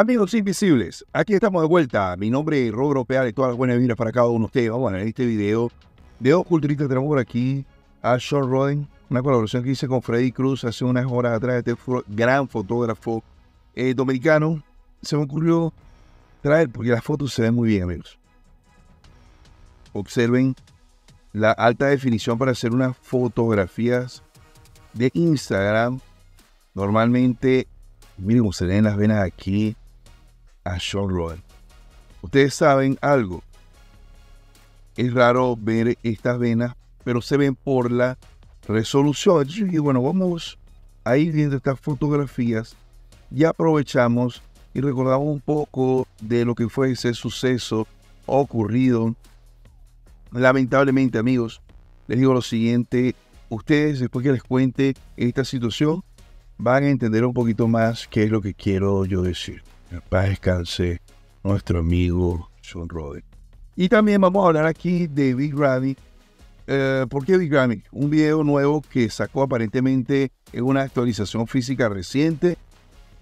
Amigos invisibles, aquí estamos de vuelta. Mi nombre es Robert Opeal y todas las buenas vibras para cada uno de ustedes. Vamos a ver este video de Oculturista tenemos por aquí a Sean Roden, una colaboración que hice con Freddy Cruz hace unas horas atrás. Este gran fotógrafo eh, dominicano. Se me ocurrió traer, porque las fotos se ven muy bien, amigos. Observen la alta definición para hacer unas fotografías de Instagram. Normalmente, miren cómo se ven las venas aquí a Sean Roden. Ustedes saben algo. Es raro ver estas venas, pero se ven por la resolución. Y bueno, vamos a ir viendo estas fotografías y aprovechamos y recordamos un poco de lo que fue ese suceso ocurrido. Lamentablemente, amigos, les digo lo siguiente, ustedes después que les cuente esta situación van a entender un poquito más qué es lo que quiero yo decir. Paz descanse nuestro amigo Sean Roden. Y también vamos a hablar aquí de Big Grammy. Eh, ¿Por qué Big Grammy? Un video nuevo que sacó aparentemente en una actualización física reciente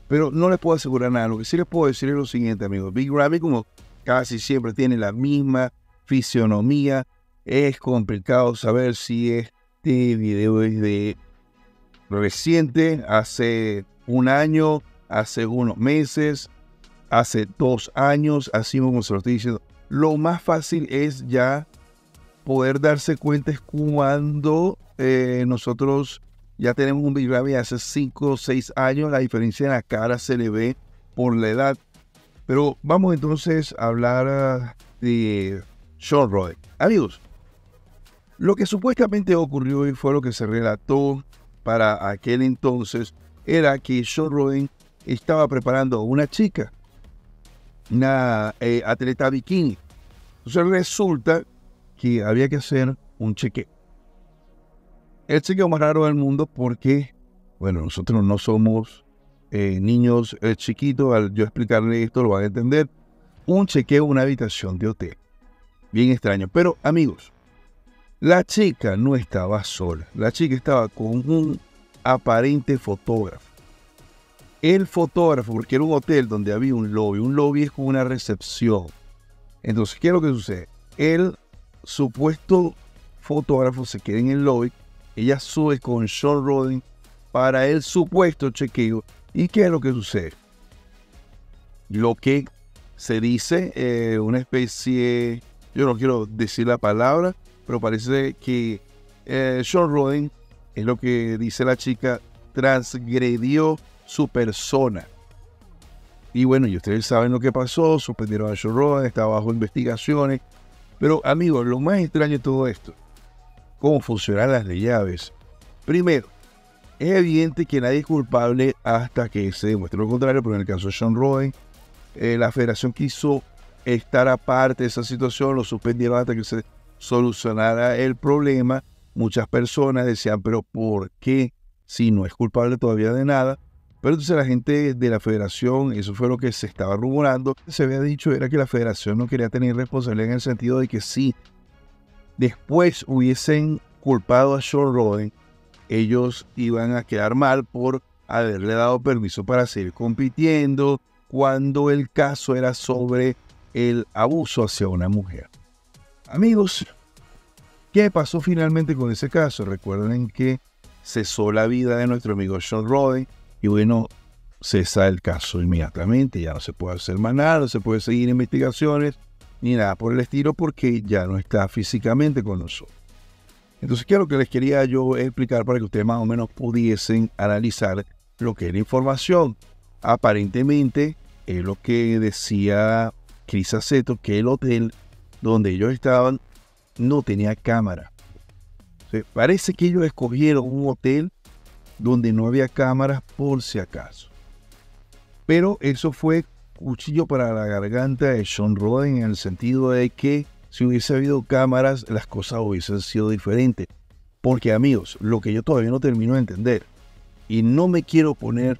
pero no les puedo asegurar nada. Lo que sí les puedo decir es lo siguiente, amigos. Big Grammy, como casi siempre, tiene la misma fisionomía. Es complicado saber si este video es de reciente, hace un año, hace unos meses, hace dos años, así como se lo estoy diciendo. Lo más fácil es ya poder darse cuenta cuando eh, nosotros ya tenemos un Big Grammy hace 5 o 6 años. La diferencia en la cara se le ve por la edad. Pero vamos entonces a hablar ah, de Sean Roy. Amigos, lo que supuestamente ocurrió y fue lo que se relató para aquel entonces era que Sean Roy estaba preparando a una chica, una eh, atleta bikini. Entonces resulta que había que hacer un chequeo el chequeo más raro del mundo porque, bueno, nosotros no somos eh, niños eh, chiquitos. Al yo explicarle esto, lo van a entender. Un chequeo una habitación de hotel. Bien extraño. Pero, amigos, la chica no estaba sola. La chica estaba con un aparente fotógrafo. El fotógrafo, porque era un hotel donde había un lobby. Un lobby es como una recepción. Entonces, ¿qué es lo que sucede? El supuesto fotógrafo se queda en el lobby ella sube con Sean Roden para el supuesto chequeo. ¿Y qué es lo que sucede? Lo que se dice, eh, una especie, yo no quiero decir la palabra, pero parece que eh, Sean Roden, es lo que dice la chica, transgredió su persona. Y bueno, y ustedes saben lo que pasó, suspendieron a Sean Roden, está bajo investigaciones. Pero amigos, lo más extraño de todo esto cómo funcionan las de llaves. Primero, es evidente que nadie es culpable hasta que se demuestre lo contrario, pero en el caso de Sean Roy, eh, la federación quiso estar aparte de esa situación, lo suspendieron hasta que se solucionara el problema. Muchas personas decían, pero ¿por qué? Si no es culpable todavía de nada. Pero entonces la gente de la federación, eso fue lo que se estaba rumorando, se había dicho era que la federación no quería tener responsabilidad en el sentido de que sí, después hubiesen culpado a Sean Roden, ellos iban a quedar mal por haberle dado permiso para seguir compitiendo cuando el caso era sobre el abuso hacia una mujer. Amigos, ¿qué pasó finalmente con ese caso? Recuerden que cesó la vida de nuestro amigo Sean Roden y bueno, cesa el caso inmediatamente, ya no se puede hacer más nada, no se puede seguir investigaciones ni nada por el estilo porque ya no está físicamente con nosotros. Entonces, ¿qué es lo que les quería yo explicar para que ustedes más o menos pudiesen analizar lo que es la información? Aparentemente, es lo que decía Chris Aceto, que el hotel donde ellos estaban no tenía cámara. parece que ellos escogieron un hotel donde no había cámaras por si acaso. Pero eso fue cuchillo para la garganta de Sean Roden en el sentido de que si hubiese habido cámaras, las cosas hubiesen sido diferentes. Porque amigos, lo que yo todavía no termino de entender, y no me quiero poner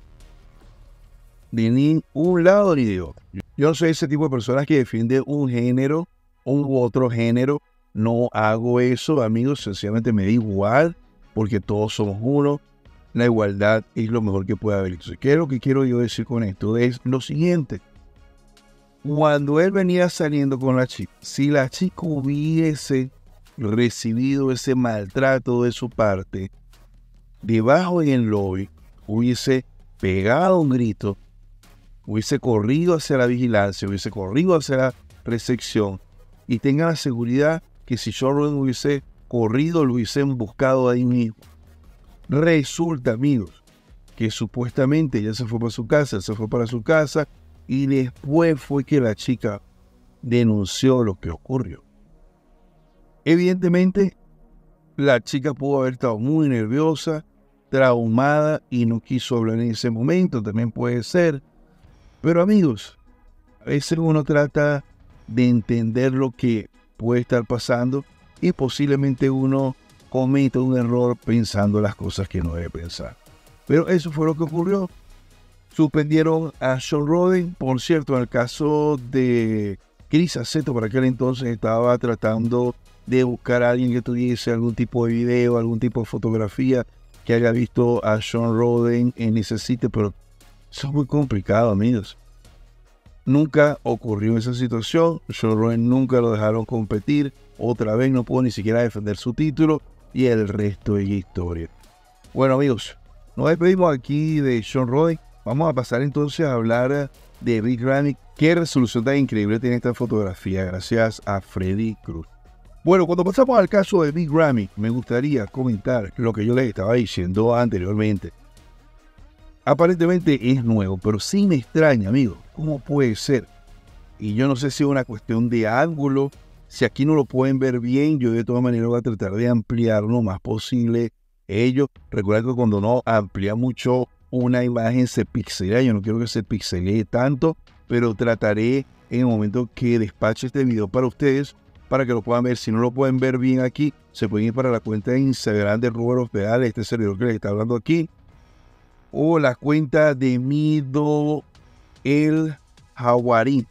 de ni un lado ni de otro. Yo no soy ese tipo de personas que defiende un género u otro género. No hago eso, amigos, sencillamente me da igual, porque todos somos uno. La igualdad es lo mejor que puede haber. Entonces, ¿qué es lo que quiero yo decir con esto? Es lo siguiente. Cuando él venía saliendo con la chica, si la chica hubiese recibido ese maltrato de su parte, debajo en el lobby hubiese pegado un grito, hubiese corrido hacia la vigilancia, hubiese corrido hacia la recepción y tenga la seguridad que si Jordan hubiese corrido, lo hubiesen buscado ahí mismo. Resulta, amigos, que supuestamente ya se fue para su casa, se fue para su casa y después fue que la chica denunció lo que ocurrió. Evidentemente, la chica pudo haber estado muy nerviosa, traumada y no quiso hablar en ese momento, también puede ser. Pero amigos, a veces uno trata de entender lo que puede estar pasando y posiblemente uno cometa un error pensando las cosas que no debe pensar. Pero eso fue lo que ocurrió. Suspendieron a Sean Roden. Por cierto, en el caso de Chris Aceto, para aquel entonces estaba tratando de buscar a alguien que tuviese algún tipo de video, algún tipo de fotografía que haya visto a Sean Roden en ese sitio, pero eso es muy complicado, amigos. Nunca ocurrió esa situación. Sean Roden nunca lo dejaron competir. Otra vez no pudo ni siquiera defender su título y el resto es historia. Bueno amigos, nos despedimos aquí de Sean Roden. Vamos a pasar entonces a hablar de Big Ramy. Qué resolución tan increíble tiene esta fotografía gracias a Freddy Cruz. Bueno, cuando pasamos al caso de Big Ramy, me gustaría comentar lo que yo les estaba diciendo anteriormente. Aparentemente es nuevo, pero sí me extraña, amigo. ¿Cómo puede ser? Y yo no sé si es una cuestión de ángulo, si aquí no lo pueden ver bien, yo de todas maneras voy a tratar de ampliar lo más posible ello. Recuerda que cuando no amplía mucho una imagen se pixela, yo no quiero que se pixelee tanto, pero trataré en el momento que despache este video para ustedes para que lo puedan ver. Si no lo pueden ver bien aquí, se pueden ir para la cuenta de Instagram de Robert Hospedal, este servidor que les está hablando aquí, o la cuenta de Mido El Jaguarí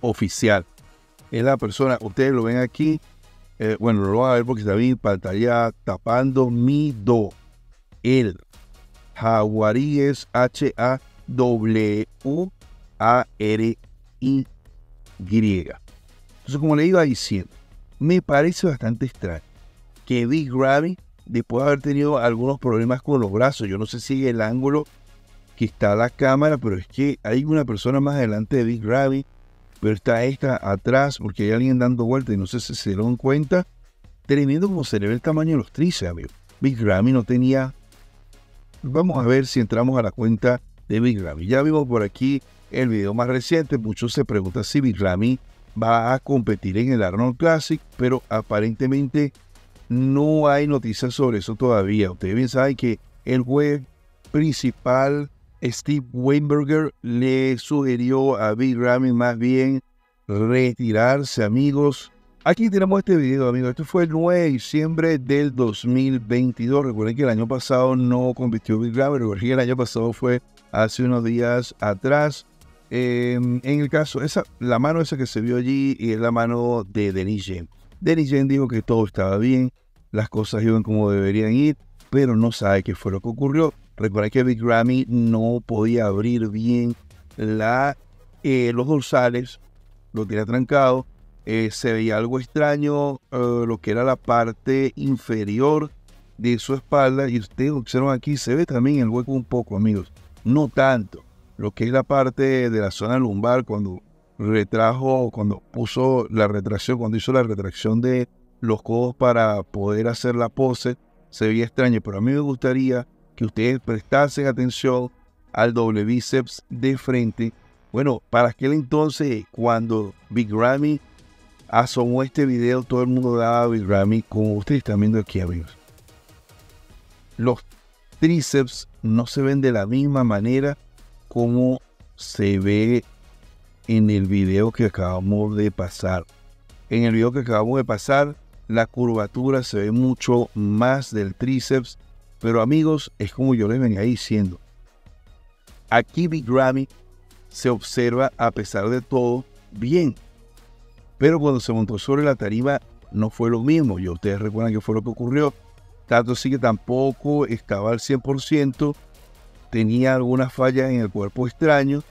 oficial. Es la persona, ustedes lo ven aquí, eh, bueno, lo van a ver porque bien pantalla tapando Mido El Jaguarí es H-A-W-A-R-I-Y. Entonces, como le iba diciendo, me parece bastante extraño que Big Rabbit, después de haber tenido algunos problemas con los brazos, yo no sé si el ángulo que está la cámara, pero es que hay una persona más adelante de Big Rabbit, pero está esta atrás porque hay alguien dando vueltas y no sé si se dieron cuenta. Tremendo como se el tamaño de los tríceps, amigo. Big Rabbit no tenía. Vamos a ver si entramos a la cuenta de Big Rabbit. Ya vimos por aquí el video más reciente. Muchos se preguntan si Big Rabbit va a competir en el Arnold Classic, pero aparentemente no hay noticias sobre eso todavía. Ustedes bien saben que el web principal, Steve Weinberger, le sugirió a Big Ramy más bien retirarse, amigos. Aquí tenemos este video, amigos. Esto fue el 9 de diciembre del 2022. Recuerden que el año pasado no compitió Big Ramy. Recuerden que el año pasado fue hace unos días atrás. Em, en el caso, esa, la mano esa que se vio allí es la mano de Denis James. Denis James dijo que todo estaba bien, las cosas iban como deberían ir, pero no sabe qué fue lo que ocurrió. Recuerda que Big Ramy no podía abrir bien la, eh, los dorsales, lo tenía trancado. Eh, se veía algo extraño, eh, lo que era la parte inferior de su espalda. Y ustedes observan aquí, se ve también el hueco un poco, amigos. No tanto lo que es la parte de la zona lumbar cuando retrajo, cuando puso la retracción, cuando hizo la retracción de los codos para poder hacer la pose, se veía extraño, pero a mí me gustaría que ustedes prestasen atención al doble bíceps de frente. Bueno, para aquel entonces, cuando Big Ramy asomó este video, todo el mundo daba a Big Ramy, como ustedes están viendo aquí, amigos. Los tríceps no se ven de la misma manera como se ve en el video que acabamos de pasar. En el video que acabamos de pasar, la curvatura se ve mucho más del tríceps, pero amigos, es como yo les venía diciendo. Aquí Big Ramy se observa a pesar de todo bien, pero cuando se montó sobre la tarima no fue lo mismo. Y ustedes recuerdan que fue lo que ocurrió. Tanto así que tampoco estaba al 100%, tenía algunas fallas en el cuerpo extraño.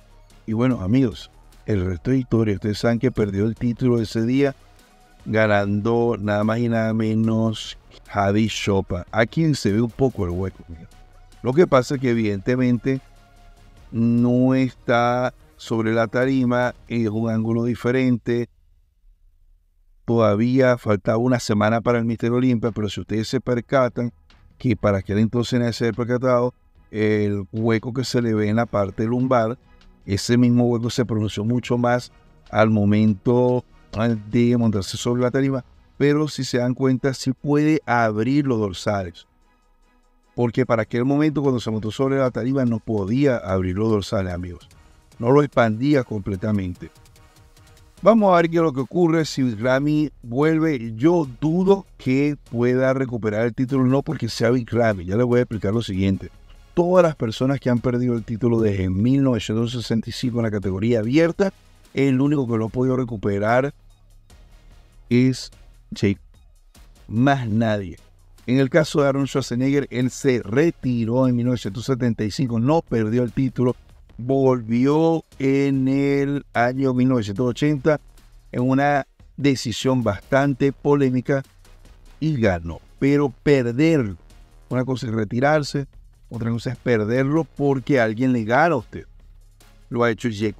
Y bueno, amigos, el resto de historia. Ustedes saben que perdió el título ese día, ganando nada más y nada menos Javi Chopa, a quien se ve un poco el hueco. Lo que pasa es que evidentemente no está sobre la tarima, es un ángulo diferente. Todavía faltaba una semana para el Mister Olimpia, pero si ustedes se percatan que para aquel entonces se percatado, el hueco que se le ve en la parte lumbar, ese mismo hueco se pronunció mucho más al momento de montarse sobre la tarima, pero si se dan cuenta, sí puede abrir los dorsales. Porque para aquel momento, cuando se montó sobre la tarima, no podía abrir los dorsales, amigos. No lo expandía completamente. Vamos a ver qué es lo que ocurre si Rami vuelve. Yo dudo que pueda recuperar el título, no porque sea Big Rami. Ya les voy a explicar lo siguiente todas las personas que han perdido el título desde 1965 en la categoría abierta, el único que lo ha podido recuperar es Jake. Más nadie. En el caso de Aaron Schwarzenegger, él se retiró en 1975, no perdió el título, volvió en el año 1980 en una decisión bastante polémica y ganó. Pero perder, una cosa es retirarse, otra cosa es perderlo porque alguien le gana a usted. Lo ha hecho J.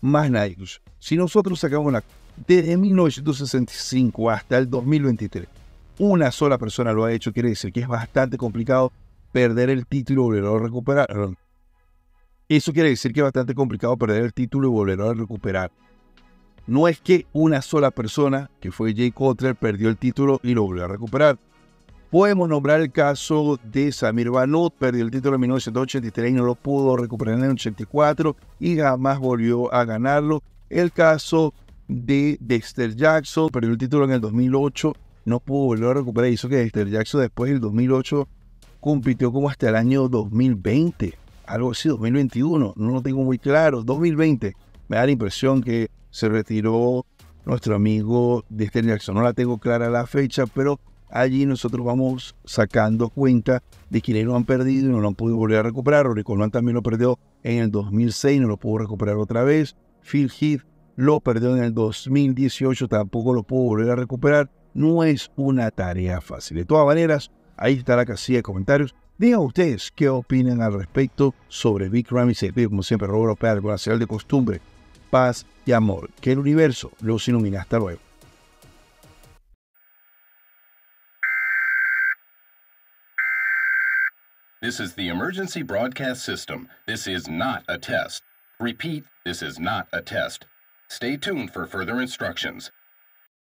Más nadie. Si nosotros sacamos la... Desde 1965 hasta el 2023, una sola persona lo ha hecho, quiere decir que es bastante complicado perder el título y volverlo a recuperar. Eso quiere decir que es bastante complicado perder el título y volverlo a recuperar. No es que una sola persona, que fue Jay Cutler, perdió el título y lo volvió a recuperar. Podemos nombrar el caso de Samir Banut, perdió el título en 1983 y no lo pudo recuperar en el 84 y jamás volvió a ganarlo. El caso de Dexter Jackson, perdió el título en el 2008, no pudo volver a recuperar. Hizo que Dexter Jackson después del 2008 compitió como hasta el año 2020, algo así, 2021, no lo tengo muy claro, 2020. Me da la impresión que se retiró nuestro amigo Dexter Jackson. No la tengo clara la fecha, pero allí nosotros vamos sacando cuenta de quienes lo han perdido y no lo han podido volver a recuperar. Rory también lo perdió en el 2006, no lo pudo recuperar otra vez. Phil Heath lo perdió en el 2018, tampoco lo pudo volver a recuperar. No es una tarea fácil. De todas maneras, ahí está la casilla de comentarios. Digan ustedes qué opinan al respecto sobre Big Ramy. Se como siempre, Robert Opera con la señal de costumbre, paz y amor. Que el universo los ilumine. Hasta luego. This is the emergency broadcast system. This is not a test. Repeat, this is not a test. Stay tuned for further instructions.